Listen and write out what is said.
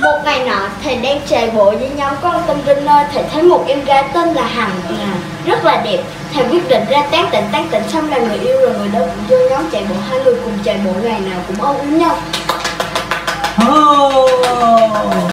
Một ngày nọ, thầy đang chạy bộ với nhóm con tâm Vinh nơi thầy thấy một em gái tên là Hằng rất là đẹp. Thầy quyết định ra tán tỉnh tán tỉnh xong là người yêu rồi người đó cũng vô nhóm chạy bộ hai người cùng chạy bộ ngày nào cũng ôm yếm nhau.